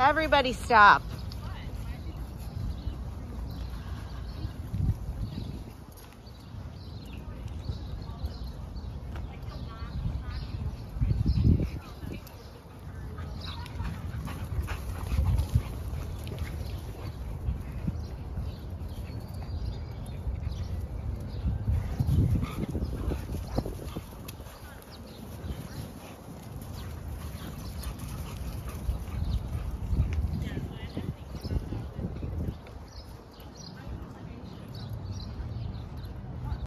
Everybody stop.